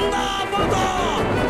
那么大。